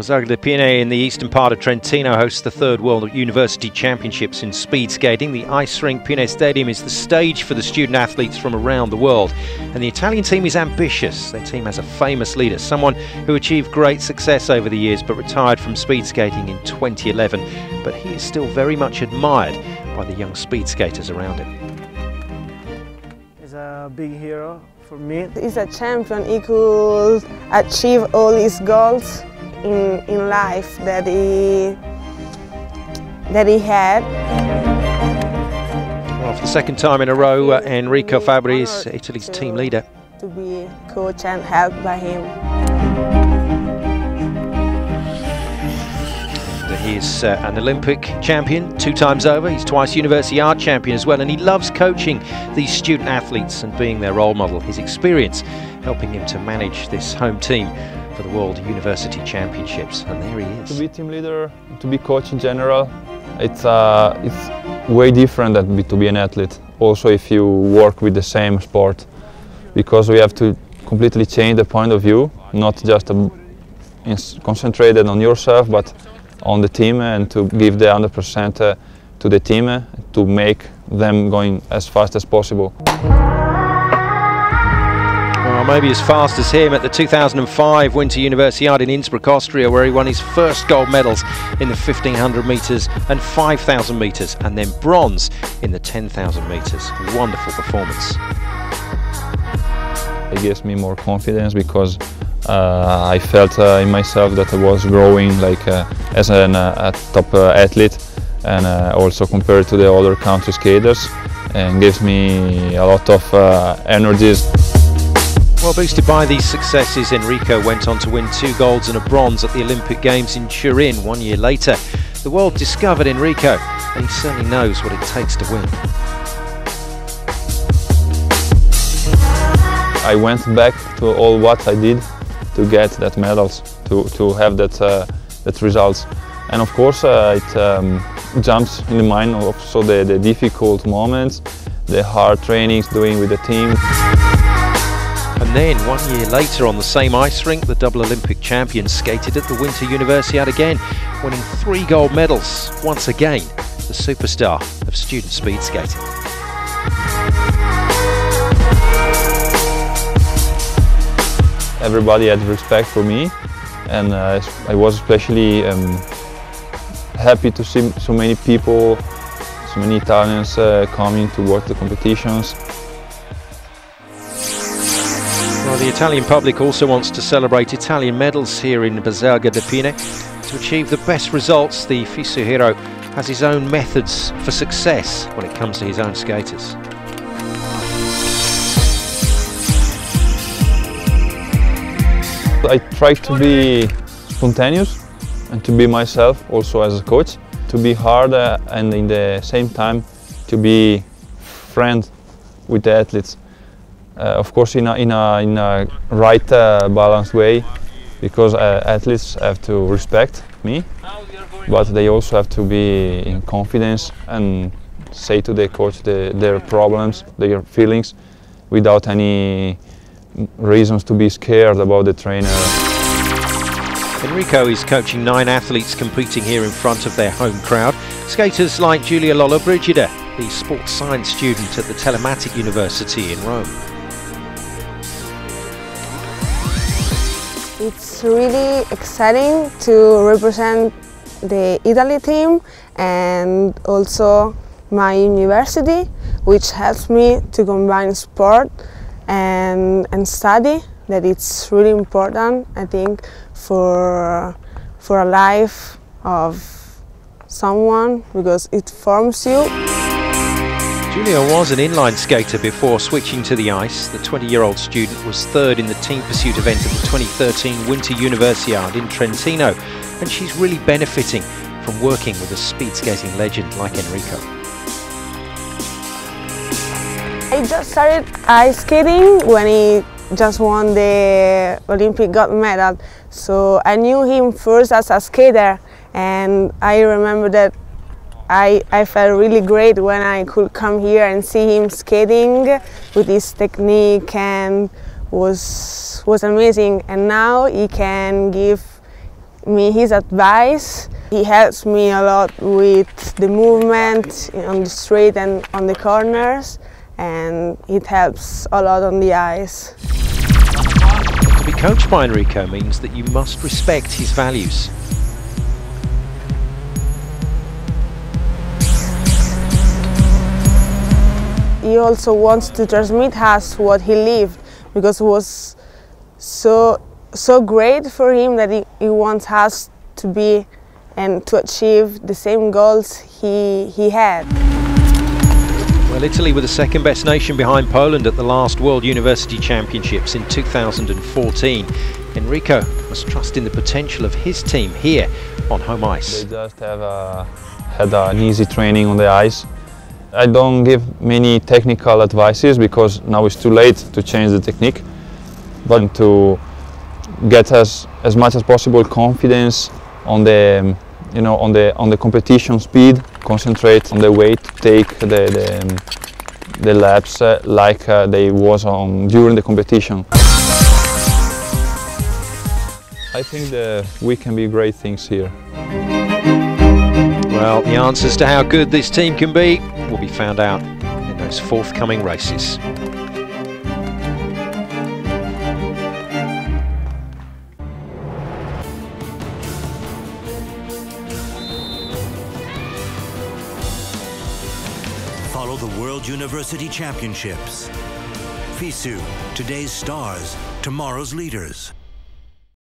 Baselga di Piné in the eastern part of Trentino hosts the third World University Championships in speed skating. The ice rink Piné Stadium is the stage for the student athletes from around the world. And the Italian team is ambitious. Their team has a famous leader, someone who achieved great success over the years but retired from speed skating in 2011. But he is still very much admired by the young speed skaters around him. He's a big hero for me. He's a champion. He could achieve all his goals in, in life that he that he had. Well, for the second time in a row, uh, Enrico Fabris is Italy's team leader. To be coached and helped by him. He's uh, an Olympic champion two times over. He's twice Universiade champion as well, and he loves coaching these student athletes and being their role model. His experience helping him to manage this home team for the World University Championships, and there he is. To be team leader, to be coach in general, it's uh, it's way different than to be an athlete. Also, if you work with the same sport, because we have to completely change the point of view, not just um, concentrated on yourself, but on the team and to give the 100% uh, to the team uh, to make them going as fast as possible. Maybe as fast as him at the 2005 Winter Universiade in Innsbruck, Austria, where he won his first gold medals in the 1500 metres and 5000 metres, and then bronze in the 10,000 metres. Wonderful performance. It gives me more confidence because uh, I felt uh, in myself that I was growing like uh, as an, a top athlete and also compared to the other country skaters and gives me a lot of energies. Well, boosted by these successes, Enrico went on to win two golds and a bronze at the Olympic Games in Turin one year later. The world discovered Enrico, and he certainly knows what it takes to win. I went back to all what I did to get that medals, to, to have that, uh, that results. And of course uh, it um, jumps in the mind also the, the difficult moments, the hard trainings doing with the team. And then one year later on the same ice rink, the double Olympic champion skated at the Winter Universiade again, winning three gold medals. Once again, the superstar of student speed skating. everybody had respect for me and uh, I was especially um, happy to see so many people, so many Italians uh, coming to watch the competitions. Italian public also wants to celebrate Italian medals here in Baselga di Piné. To achieve the best results, the FISU hero has his own methods for success when it comes to his own skaters. I try to be spontaneous and to be myself also as a coach, to be hard and in the same time to be friend with the athletes. Uh, of course in a, in a, in a right uh, balanced way because uh, athletes have to respect me but they also have to be in confidence and say to the coach the, their problems, their feelings without any reasons to be scared about the trainer. Enrico is coaching nine athletes competing here in front of their home crowd. Skaters like Giulia Lollobrigida, the sports science student at the Telematic University in Rome. It's really exciting to represent the Italy team and also my university, which helps me to combine sport and, and study that it's really important I think for for a life of someone because it forms you. Giulia was an inline skater before switching to the ice. The 20-year-old student was third in the team pursuit event at the 2013 Winter Universiade in Trentino and she's really benefiting from working with a speed skating legend like Enrico. I just started ice skating when he just won the Olympic gold medal. So I knew him first as a skater and I remember that I, I felt really great when I could come here and see him skating with his technique and was was amazing and now he can give me his advice. He helps me a lot with the movement on the street and on the corners and it helps a lot on the ice. To be coached by Enrico means that you must respect his values. He also wants to transmit us what he lived because it was so so great for him that he, he wants us to be and to achieve the same goals he, he had. Well, Italy were the second best nation behind Poland at the last World University Championships in 2014. Enrico must trust in the potential of his team here on home ice. They just have a, had an easy training on the ice. I don't give many technical advices because now it's too late to change the technique, but to get as, as much as possible confidence on the you know on the on the competition speed concentrate on the weight take the the, the laps uh, like uh, they was on during the competition. I think that we can be great things here. Well the answers to how good this team can be will be found out in those forthcoming races Follow the World University Championships. FISU, today's stars, tomorrow's leaders.